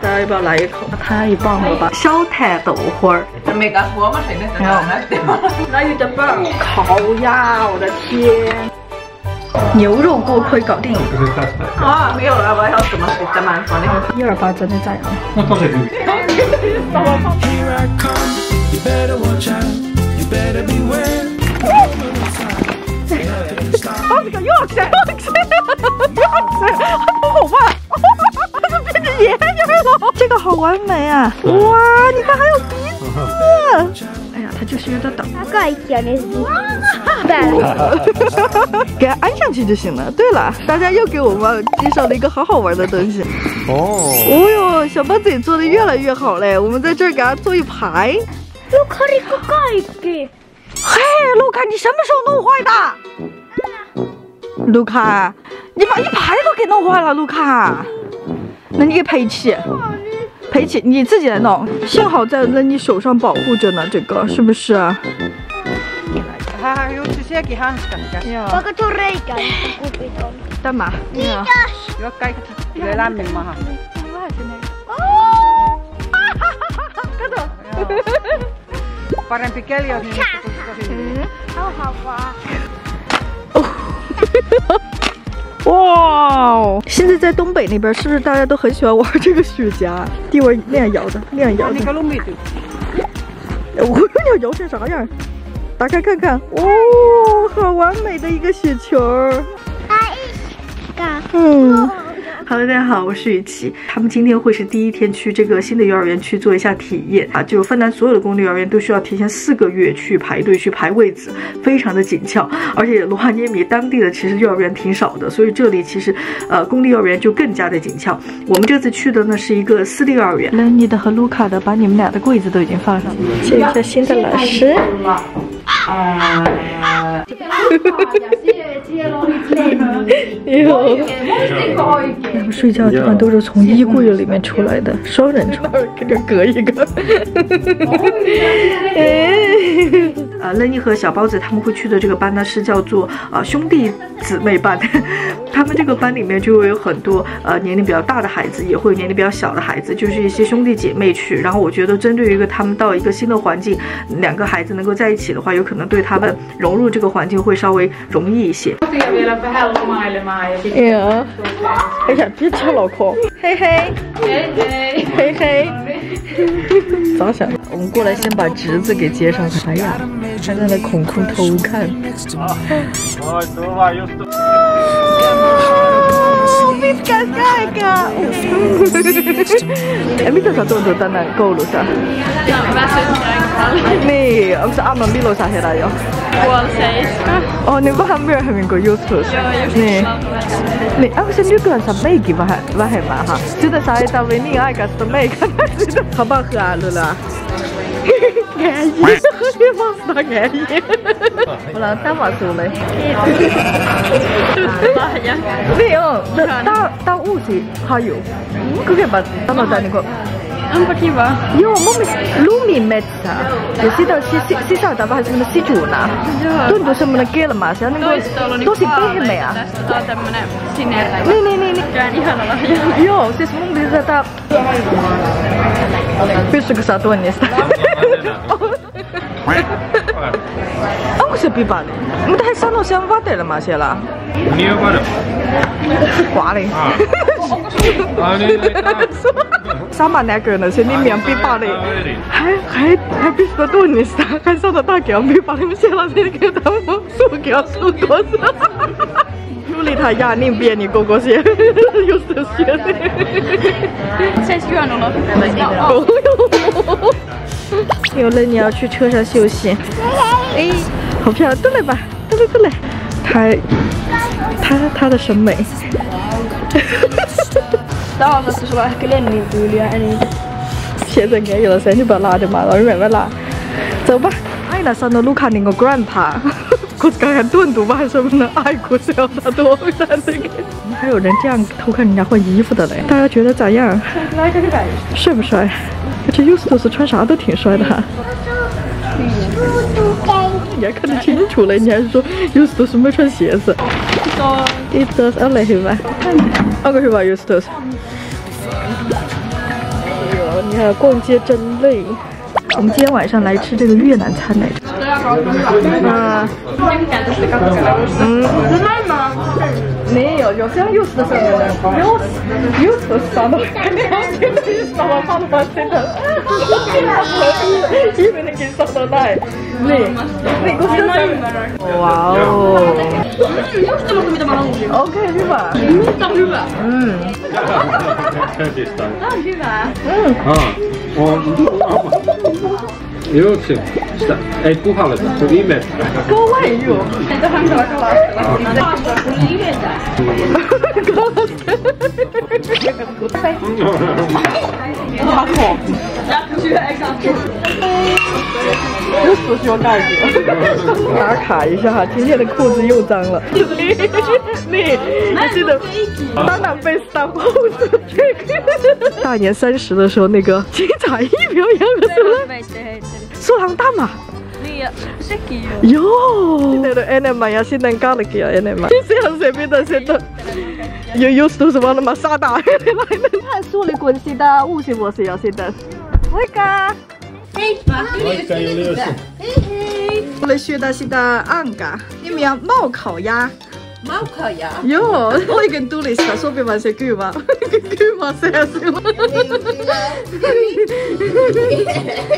大家要不要来一口？太棒了吧！烧炭豆花儿，没干活吗，谁能那有点棒！烤鸭，我的天！牛肉锅可以搞定。啊，没有了，我要什么在蛮放的。一二八真的咋样？我刚才就。Here I come, you better watch out, you better beware. 啊，这个又要吃，又要吃，又要吃，好好玩，它是变成爷爷了，这个好完美啊！哇，你看还有鼻子，哎呀，它就是有点抖，Kaikkia niistä päällä. 给它安上去就行了。对了，大家又给我们介绍了一个好好玩的东西。哦。哦哟，小包子也做的越来越好嘞！我们在这儿给它做一排。Lukarikko kaikki? 嘿，卢卡，你什么时候弄坏的？卢卡，你把一排都给弄坏了，卢卡。那你给赔起，赔起，你自己来弄。幸好在在你手上保护着呢，这个是不是？Hän just sielläkin hanskat käsi. Voiko tuo reikä, missä kupit on? Tämä. Kiitos! Juo kaikki tulee lämmin maha. Kato. Parempi keli on niin, että tulisi tosi hyvin. Hauhavaa. 哇哦！现在在东北那边，是不是大家都很喜欢玩这个雪茄？地位那样摇的，那样摇的.我要摇成啥样？打开看看，哦，好完美的一个雪球儿。嗯。Hello，大家好，我是雨琪。他们今天会是第一天去这个新的幼儿园去做一下体验啊。就芬兰所有的公立幼儿园都需要提前四个月去排队去排位子，非常的紧俏。而且罗汉涅米当地的其实幼儿园挺少的，所以这里其实呃公立幼儿园就更加的紧俏。我们这次去的呢是一个私立幼儿园。Lenny 的和卢卡的把你们俩的柜子都已经放上了，见一下新的老师。哟，他们睡觉基本都是从衣柜里面出来的，双人床，给这隔一个。呃，乐妮和小包子他们会去的这个班呢是叫做呃兄弟姊妹班，他们这个班里面就会有很多呃年龄比较大的孩子，也会有年龄比较小的孩子，就是一些兄弟姐妹去。然后我觉得针对于一个他们到一个新的环境，两个孩子能够在一起的话，有可能对他们融入这个环境会稍微容易一些。哎呀，哎呀，别吵老公，嘿嘿，嘿嘿，咋想的？我们过来先把侄子给接上。哎呀，他在那孔空偷看。哎，没多少动作，单单够了噻。你，我们是阿门米路啥些来哟？我谁？哦，你不喊米尔很明个优秀噻。你，你，哎，我是六个人上麦给吧，吧还嘛哈？就在啥一单位，爱干什么麦？好不好喝啊，露露？安逸，你妈是大安逸。我那大妈说的。没有，到到到五级还有，可劲玩，大妈在那个。Niinku... Onpa kiva. Joo, mun mielestä lumimetsä. Ja sitä si- si- sisältää vähän semmonen sijuna. Joo. Tuntuu semmonen kelmaa. Se on niinku Toista on ollut tosi niinku pehmeä. vaaleita, Tästä tää on tämmönen sinertävä. Niin, niin, niin. niin. Mikä on ihana lahja. Joo, siis mun mielestä tää... Pystykö sä tunnistaa? Onko se pipali? Mutta he sanoo se on vatelemaan siellä. Niin on varma. Kuali. Ah, niin, 三百来个人的你免费办的，还还还比得多你三，还上的大桥没壁，你们现在在给他们送给送果子，又理他压另边的哥哥些，又是些的，现在远了，哎呦。有了，你要去车上休息。哎，好漂亮，过来吧，过来过来。他，他他的审美。Tavallisesti sulla on ehkä Lennin tyyliä eniten. 现在该有了噻，你不要拉着嘛，老远远拉。走吧。Aina sanoo Luka niinku grandpa, koska hän tuntuu vähän semmonen aikuiselta tuo mitä tekee. 还有人这样偷看人家换衣服的嘞，大家觉得咋样？帅不帅？而且 Justus 穿啥都挺帅的哈。你还看得清楚嘞，你还说 Justus 没穿鞋子？Kiitos, ole hyvä. Onko hyvä Justus? 哎呦，你看逛街真累。我们今天晚上来吃这个越南餐来着。啊，嗯，没有，有这样又是的时候呢，又是又是上到，肯定要觉得是上到上到真的，因为那个上到来，那那个是哇哦，OK 是吧？嗯 Kötistä. 嗯，Aa. On. Juokse. Sitä ei puhalleta, se imettää. 高外语。又死需要盖子，打卡一下哈，今天的裤子又脏了。你你还记得当当裤子这个。大年三十的时候，那个精彩一表演了，是不 Sulla on tämä! Niin ja sekin joo. Joo! Sitä enemmän ja sitten kalkia enemmän. Se on se mitä se on. Ja just tuossa varmaan sata erilainen. Vähän suli kuin sitä uusi vuosia sitten. Moikka! Heippa! Moikka Julius! Hei hei! Mulle syödään sitä ankaa. Nimi on Maukhao 你们要冒烤鸭。Maukkaja. Joo, oikein tulista sopivan se kyvä. Kyvä se 是吗？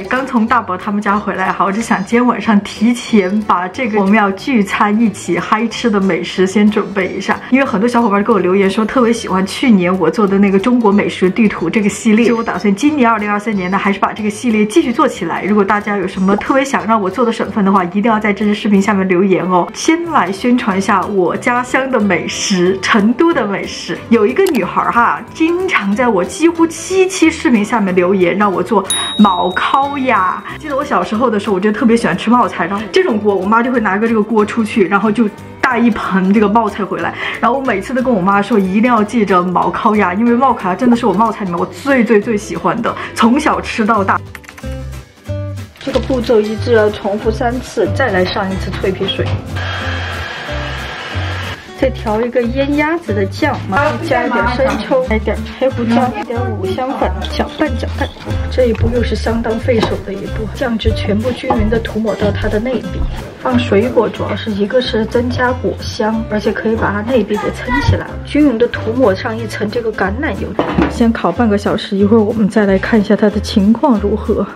刚从大伯他们家回来哈，我就想今天晚上提前把这个我们要聚餐一起嗨吃的美食先准备一下，因为很多小伙伴给我留言说特别喜欢去年我做的那个中国美食地图这个系列，所以我打算今年二零二三年呢，还是把这个系列继续做起来。如果大家有什么特别想让我做的省份的话，一定要在这支视频下面留言哦。先来宣传一下我家乡的美食，成都的美食。有一个女孩哈，经常在我几乎七期视频下面留言，让我做毛烤鸭。记得我小时候的时候，我就特别喜欢吃冒菜，然后这种锅，我妈就会拿个这个锅出去，然后就。带一盆这个冒菜回来，然后我每次都跟我妈说，一定要记着毛烤鸭，因为冒烤鸭真的是我冒菜里面我最最最喜欢的，从小吃到大。这个步骤一致要重复三次，再来上一次脆皮水。再调一个腌鸭子的酱嘛，加一点生抽，来点黑胡椒，一点五香粉，搅拌搅拌。这一步又是相当费手的一步，酱汁全部均匀的涂抹到它的内壁。放水果主要是一个是增加果香，而且可以把它内壁给撑起来，均匀的涂抹上一层这个橄榄油。先烤半个小时，一会儿我们再来看一下它的情况如何。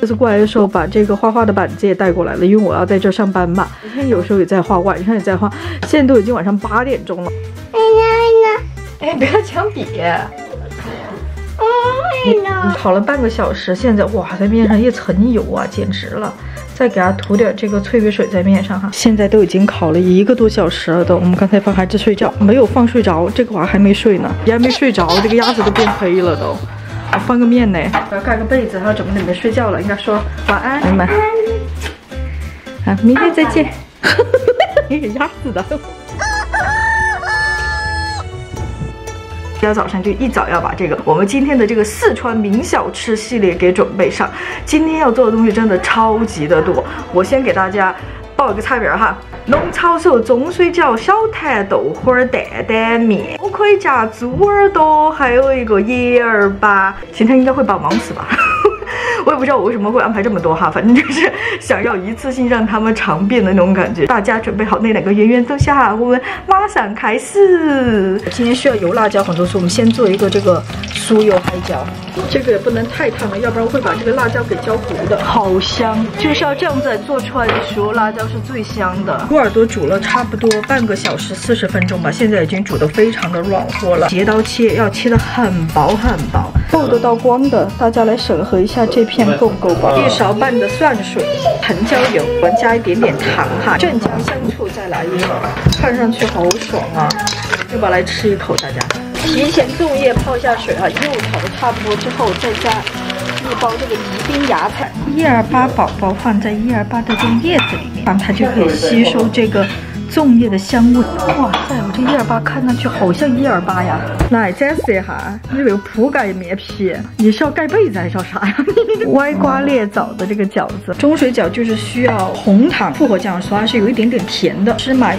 这次过来的时候，把这个画画的板子也带过来了，因为我要在这儿上班嘛。白天有时候也在画，晚上也在画。现在都已经晚上八点钟了。哎呀呀！哎，不要抢笔！嗯烤了半个小时，现在哇，在面上一层油啊，简直了！再给它涂点这个脆皮水在面上哈。现在都已经烤了一个多小时了都。我们刚才放孩子睡觉，没有放睡着，这个娃还没睡呢，也还没睡着，这个鸭子都变黑了都。我翻个面呢，我要盖个被子，还要准备准备睡觉了，应该说晚安，朋友们。啊，明天再见。你给压死的。今天早上就一早要把这个我们今天的这个四川名小吃系列给准备上。今天要做的东西真的超级的多，我先给大家报一个菜名哈：浓抄手、中水饺、小坛豆花、担担面，我可以加猪耳朵，还有一个叶儿粑。今天应该会帮忙吃吧？我也不知道我为什么会安排这么多哈，反正就是想要一次性让他们尝遍的那种感觉。大家准备好那两个圆圆豆下，我们马上开始。今天需要油辣椒很多，所以我们先做一个这个酥油海椒。这个也不能太烫了，要不然会把这个辣椒给焦糊的。好香，就是要这样子做出来的酥油辣椒是最香的。猪耳朵煮了差不多半个小时四十分钟吧，现在已经煮得非常的软和了。斜刀切要切得很薄很薄，够得到光的，大家来审核一下这片够不够薄。一勺半的蒜水，藤椒油，我们加一点点糖哈，镇江香醋再来一勺，看上去好爽啊！要不要来吃一口，大家？提前粽叶泡下水哈，又炒的差不多之后，再加一包这个宜宾芽菜，一二八宝宝放在一二八的这个叶子里面，它就可以吸收这个粽叶的香味。哇塞，我这一二八看上去好像一二八呀！来展示一下，你这个铺盖面皮，你是要盖被子还是要啥呀？歪瓜裂枣的这个饺子，中水饺就是需要红糖、复活酱，所以它是有一点点甜的，芝麻。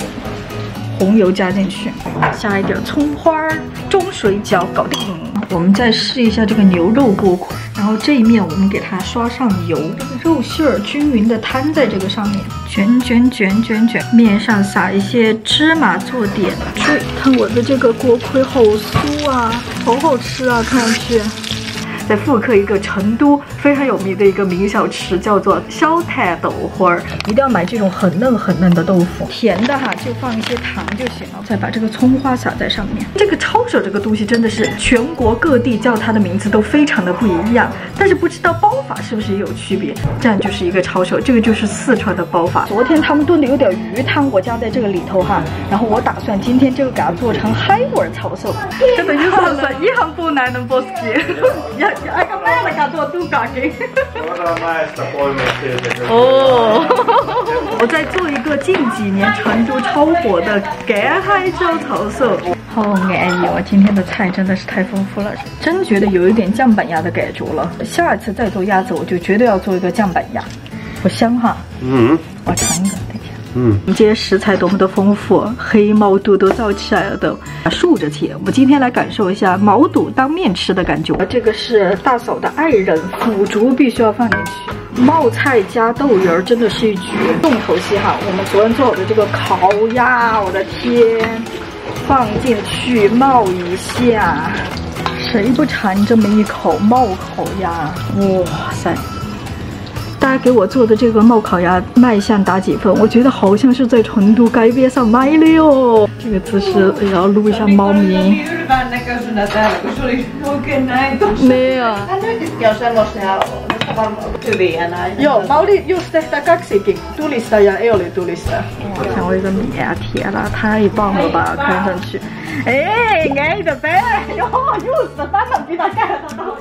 红油加进去，加一点葱花儿，中水饺搞定。我们再试一下这个牛肉锅盔，然后这一面我们给它刷上油，肉馅儿均匀的摊在这个上面，卷卷卷卷卷，面上撒一些芝麻做点缀。看我的这个锅盔好酥啊，好好吃啊，看上去。再复刻一个成都非常有名的一个名小吃，叫做小坛豆花儿，一定要买这种很嫩很嫩的豆腐，甜的哈就放一些糖就行了，再把这个葱花撒在上面。这个抄手这个东西真的是全国各地叫它的名字都非常的不一样，但是不知道包法是不是也有区别。这样就是一个抄手，这个就是四川的包法。昨天他们炖的有点鱼汤，我加在这个里头哈，然后我打算今天就给它做成海味儿抄手，真的就是一行不难能 b o 哦，我在做一个近几年成都超火的干海椒抄手，好安逸哦！今天的菜真的是太丰富了，真觉得有一点酱板鸭的感觉了。下一次再做鸭子，我就绝对要做一个酱板鸭，好香哈！嗯，我尝一个。嗯，今天食材多么的丰富，黑毛肚都造起来了都，竖着切。我们今天来感受一下毛肚当面吃的感觉。这个是大嫂的爱人，腐竹必须要放进去，冒菜加豆芽儿真的是一绝。重头戏哈，我们昨天做好的这个烤鸭，我的天，放进去冒一下，谁不馋这么一口冒烤鸭？哇塞！大家给我做的这个冒烤鸭卖相打几分？我觉得好像是在成都街边上卖的哟。这个姿势也要录一下猫咪。没有。有猫的有 s t e kaksikin tulista ja ei ole tulista。好像我这个面贴了，太棒了吧，看上去，哎，安逸的，哟，又是反正比他干的多，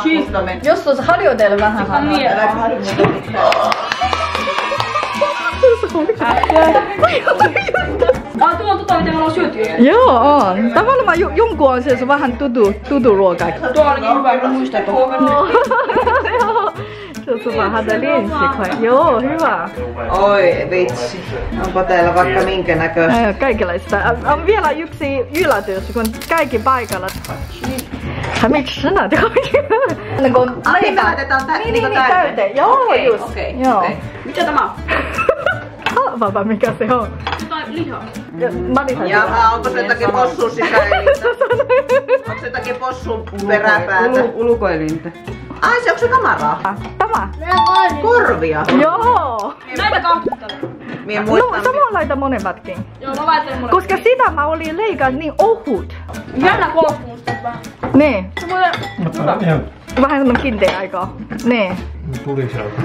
去，有素好的又得了晚上哈，来来来，这是好的，哎呀，哎呀，哎呀。啊，对了，都打电话了，有，嗯，打完了嘛，用用光是，是吧？喊嘟嘟，嘟嘟罗嘎。对了，你们班主任没事在打。哈哈哈哈哈。的练习快，joo hyvä. Oi vitsi, onko teillä vaikka minkä näköistä? Kaikenlaista. On vielä yksi yllätys, kun kaikki paikalla. 还没吃呢，这个那个 Ai, laitetaan tä, niin, niin, niin, niin täyteen. Joo, Okei, just. okei, Joo. okei. Mitä tämä on? Arvaapa mikä se on. Jotain lihaa. Mä lihan Jaha, onko se jotakin possun sisäelintä? Onko se jotakin possun peräpäätä? Ulkoelintä. Ai se onko se kamaraa? Tämä. Korvia. Joo. Näitä kahta. Mie No, muistan. samoin laita monemmatkin. Joo, mä laitan mulle. Koska sitä mä olin leikannut niin ohut. Jännä koostumus vähän. Niin. Se muuten Ihan Vähän semmonen kiinteä aika. Niin. Tuli sieltä.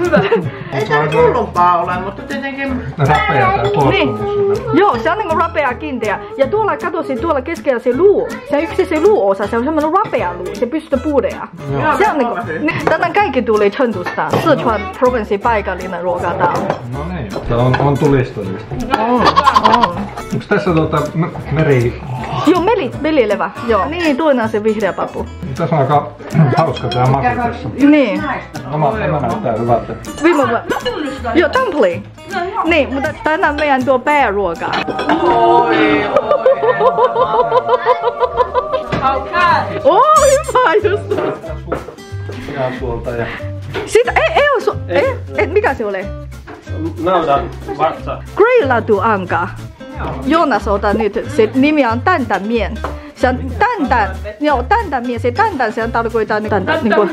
Ei tää nyt hullumpaa ole, mutta tietenkin... Rapea tää Niin. koostumus. Joo, se on niinku rapea kiinteä. Ja tuolla katosin tuolla keskellä se luu. Se on yksi se luuosa, se on semmoinen rapea luu. Se pystyy puudea. Se on niinku, niin, tänään kaikki tuli Chengdusta. Sichuan provinssi paikallinen ruoka tää on. No niin, tää on, on tulistallista. On, on. Onks tässä tota m- meri... Joo, meli, melilevä. Joo. Niin, toinen on se vihreä papu. Tässä on aika hauska tää maku tässä. Niin. Oma, tämä näyttää hyvältä. Viime vuonna. Joo, dumpling. Niin, mutta tänään meidän tuo pääruoka. Oi, Oo, hyvä just. Ihan suolta ja... Sitä, ei, ei ole su, ei, ei, mikä se oli? Naudan vatsa. Grillatu anka. Joonas, ota nyt. Se nimi on mien. Se on joo, mien. Se se on tarkoittaa niin kuin,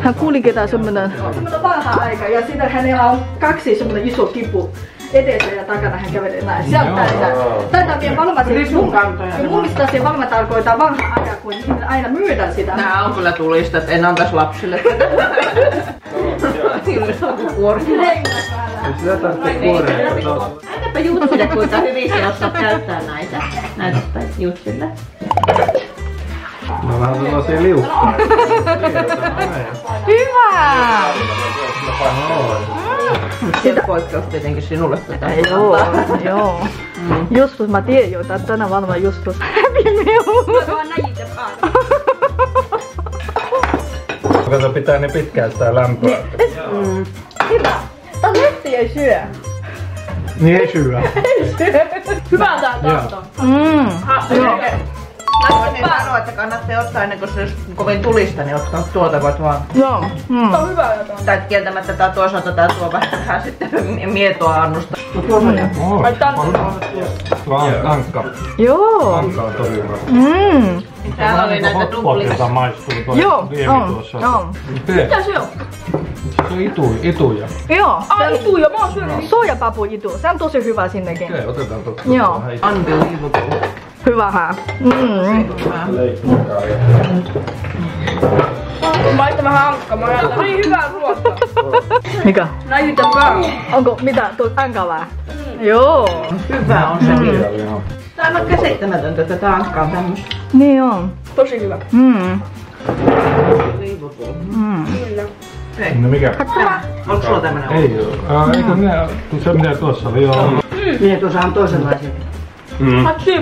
hän kuulikin tää semmonen... Semmonen vanha aika ja sitten hänellä on kaksi semmonen iso kipu. Eteensä ja takana hän kävelee näin. Se on. Tantän mien varmaan se mun, mun mielestä se varmaan tarkoittaa vanha aika, kun aina myydään sitä. Nää on kyllä tulistat, en antais lapsille tätä. Ei sitä tarvitse kuorea. Näytäpä Jutsille kuinka hyvin se osaa käyttää näitä. Näytäpä Jutsille. Ne on vähän sellaisia liukkaita. Hyvä! Sitä poikkeus tietenkin sinulle tätä. Joo, joo. Joskus mä tiedän jo, että tänä varmaan joskus. Vaan näjitte päätä. Kato, pitää ne pitkään sitä lämpöä. Hyvä. Tää on lehti ei syö. Niin ei syö. Ei syö. Hyvä tää taas on. Mm. Ha, Joo. Niin sanoa, että kannattaa ottaa ennen kuin se olisi kovin tulista, niin ottaa tuota voit vaan. Joo. Mm. Tää on hyvä jotain. Tai kieltämättä tää toisaalta tää tuo vähän sitten mietoa annosta. Oh, Ai tän Vaan ankka. Joo. Ankka on tosi hyvä. Mm. Täällä oli näitä jota maistuu toi Joo, liemi on, tuossa. on. Mitä se on? Se on itu, ituja. Joo. Ai Se itu jo, mä oon syönyt. on soijapapu itu. Se on tosi hyvä sinnekin. Okei, otetaan tuota. Joo. Unbelievable. Hyvähän. Mm. Laitan vähän ankka, mä niin hyvää ruokaa. Mikä? Näytä päällä. Onko mitä? Tuo ankavaa? Joo. Hyvä on se. Joo. Tää on aivan käsittämätöntä, että tää ankka on tämmöstä. Niin on. Tosi hyvä. Mm. Mm. Kyllä. No mikä? onko sulla tämmönen Ei oo. Ah, eikö ne, se mitä tuossa oli, joo. Niin, tuossa on toisenlaisia. Mm. Hatsi.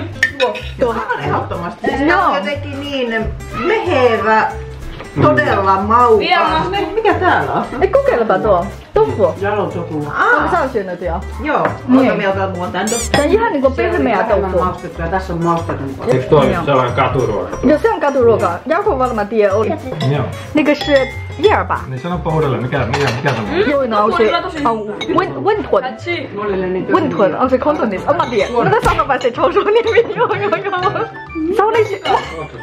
Tuo. Aivan ehdottomasti. Se Joo. on jotenkin niin mehevä, todella maukas. Vielä. Mikä täällä on? Ei kokeilepa tuo. Tofu. Jalotoku. Onko Aa, sä oot syönyt jo? joo. Niin. Ota mulla on tän. Se on ihan niinku pehmeä tofu. maustettu ja tässä on maustetumpaa. Eikö toi nyt sellainen katuruoka? Joo, se on katuruoka. Jaakko varmaan tiedä oli. Joo. 那个 Hierbas. Niin sanoppa uudelleen, mikä, mikä, mikä tämä on? Hmm? Joina no, on se, on wintun. Wintun, on se konsonantti. En mä tiedä. Mä sanonpa se Jojo nimi. Joo, joo, joo. Sä olit,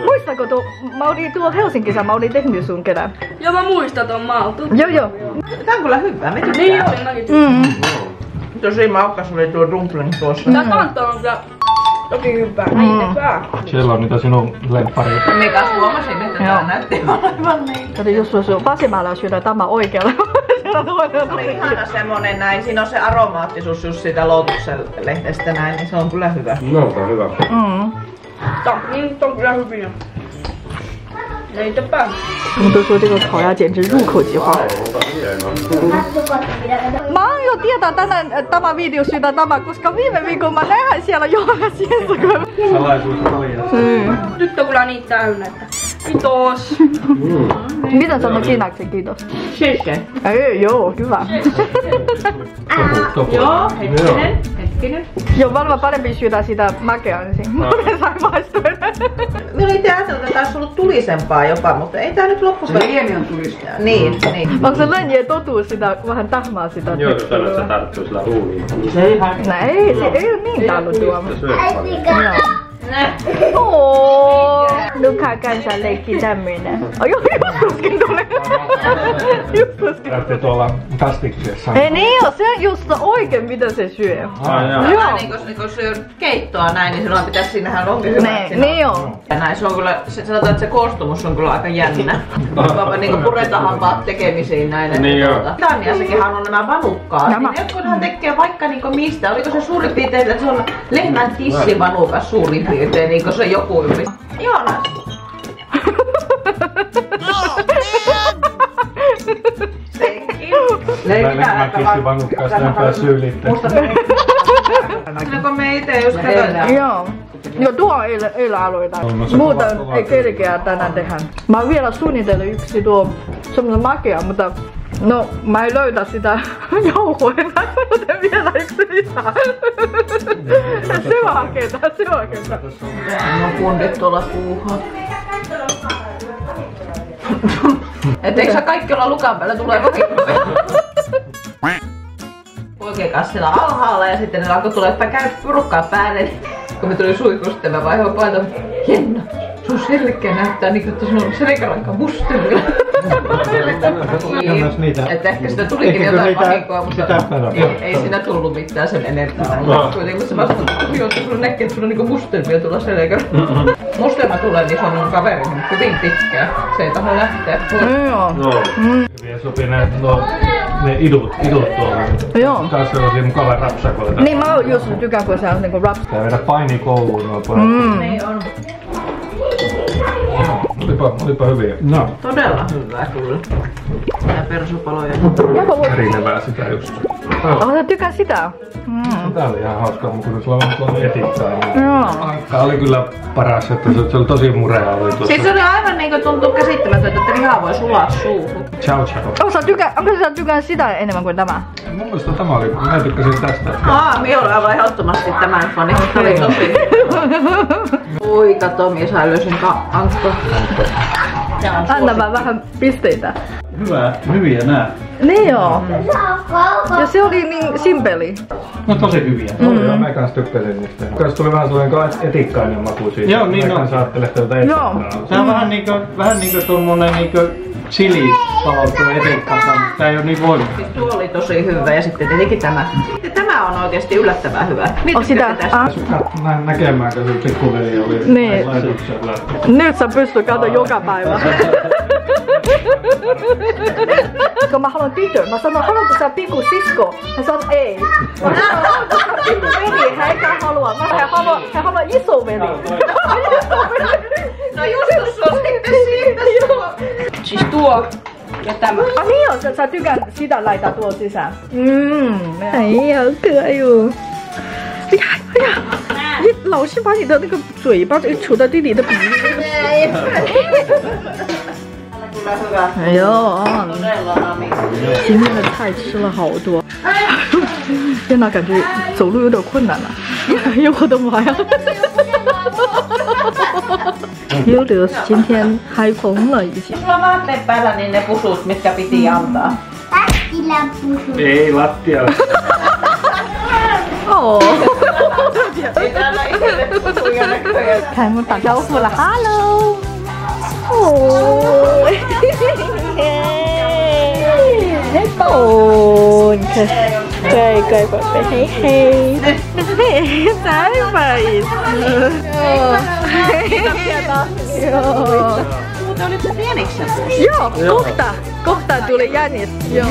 Muistako tuo, mä olin tuo Helsingissä, mä olin tehnyt sun kerran. Joo, mä muistan tuon, mä. Joo, joo. Tää on kyllä hyvä, me tykkää. Niin mm. joo, mäkin tykkään. Tosi maukas oli tuo dumpling tuossa. Tää kanto on kyllä tosi hyvää. Näytä Siellä on niitä sinun lemppari. Mikä huomasin, että Joo. tää näytti aivan niin. Jos sulla on vasemmalla syödä tämä oikealla. On tosi ihana semmonen näin, siinä on se aromaattisuus just siitä lootuksen lehdestä näin, niin se on kyllä hyvä. No, on hyvä. Mm. Tää on, niin, tää 他们都说这个烤鸭简直入口即化。忙哟，爹的，当然，大妈 video 的，大妈故事个没够嘛，太害了，又害羞死。嗯。你占了。几多？嗯，你在上面几多？谢谢。哎呦，对吧？啊，有，没有。Hetkinen. joo, varmaan parempi syödä sitä mäkeä ensin. Muuten sai maistua. Me oli ajatellut, että tää olisi ollut tulisempaa jopa, mutta ei tää nyt Se loppupeleissä. liemi on tulista. Niin, niin. Onko se lönjien totuus sitä, vähän tahmaa sitä Joo, jos tänne se tarttuu sillä huuliin. Se ei ihan... No ei, se ei ole niin syö paljon. Oo, Luka kanssa leikki tämmöinen. Ai joo, Justuskin tulee. Justuskin. Käytte tuolla kastikkeessa. Ei niin se on just oikein mitä se syö. Ai. Joo. Joo. Niin kun, niin kun syö keittoa näin, niin silloin pitäisi siinähän onkin hyvä. että Ne, siinä on- niin on. Ja näin, se on kyllä, se, sanotaan, että se koostumus on kyllä aika jännä. Vaikka niinku puretahan vaan tekemisiin näin. että Niin joo. tuota, Britanniassakinhan on nämä vanukkaat. Nämä. Niin jotkunhan tekee vaikka niinku mistä. Oliko se suurin piirtein, että se on lehmän tissivanukas suurin piirtein, niin kuin se joku yli. Joo, no. Thank vanukkaasta en päässyt ylittämään. Musta Silloin kun me itse just katsoin. Joo. Joo, tuo on eilen, eilen aloita. No kova- kova ei kerkeä tänään tehdä. Mä oon vielä suunnitellut yksi tuo semmonen makea, mutta no mä en löydä sitä jauhoa enää, joten vielä yksi lisää. se on hakeeta, se on hakeeta. No kundit tuolla puuhaa. Et eikö sä kaikki olla lukan päällä, tulee kokin Poikien kanssa siellä alhaalla ja sitten ne alkoi tulla käydä purukkaa päälle. niin Kun me tuli suihkusta, mä vaihoin paitan. Jenna, sun selkeä näyttää niin kuin, että sun on selkäranka mustelilla. Onneksi niitä- Että ehkä sitä tulikin Eikö jotain niitä- vahinkoa, mutta ei, ei siinä tullut mitään sen enempää. No. Kuitenkin se vasta, joo, että sulla näkee, että sulla on niinku mustelmia tuolla selkäranka. Mustelma tulee, niin se on mun kaveri hyvin pitkää. Se ei taho lähteä pois. Joo. Joo. Hyvin sopii ne, no, ne idut, idut tuolla. Joo. Taas sellaisia mukavia rapsakoita. Niin mä oon just tykkään, kun se on niinku raps. Tää vedä paini kouluun nuo pojat. Mm. Niin on. Olipa, olipa hyviä. No, Todella hyvää kyllä. Tää persupaloja. Erinevää sitä just. Oh, sä tykkään sitä? Mm. Tää oli ihan hauska, mutta kun sulla on etikkaa, niin Joo. Ankka oli kyllä paras, että se, se oli tosi murea oli tuossa. Siis se oli aivan niinku tuntuu käsittämätöntä, että lihaa voi sulaa suuhun. Ciao ciao. Oh, sä tykkää, onko sä tykkää sitä enemmän kuin tämä? Mun mielestä tämä oli, mä tykkäsin tästä. Aa, minä olen aivan ehdottomasti tämän fani. Se oli tosi Oi, kato, minä. Tää on Anna mä vähän pisteitä. Hyvä, hyviä nää. Niin joo. Ja se oli niin simpeli. No tosi hyviä. Mm. Oli, mä kans tykkäsin niistä. Kans tuli vähän sellainen ka- etikkainen maku siitä. Joo, niin mä on. kans ajattelin tältä Joo. etikkaa. Se on vähän niinku, vähän niinku tommonen niinku chili palautuu etikkansa, mutta tää ei oo niin voimakas. Tuo oli tosi hyvä ja sitten tietenkin tämä. Ja tämä on oikeasti yllättävän hyvä. Oh, sitä. Ah. Nä- näkemään, kun se pikkuveli oli Niin. Nyt sä pystyt kato joka päivä. Kun mä haluan tytön, mä sanon, haluatko sä pikku sisko? Hän sanoo, ei. Mä sanon, haluatko sä pikku veli? Hän eikä halua. Mä hän haluaa, hän haluaa iso veli. No just sua. Siis tuo ja tämä. Ah niin on, sä, sä tykän sitä laittaa tuo sisään. Mm. 哎呀，好可爱哟！哎呀哎呀，你老是把你的那个嘴巴就杵到弟弟的鼻子。哎呦，今天的菜吃了好多。天哪，感觉走路有点困难了。哎呦我的妈呀有的是今天嗨疯了，已经。哎，拉皮了。哦。看我打招呼了，哈喽。哦。嘿嘿嘿嘿。来抱。来来来，宝贝，嘿嘿。嘿嘿，宝贝。Joo. Mutta olitte Joo, kohta. Kohta tuli jänis. Joo.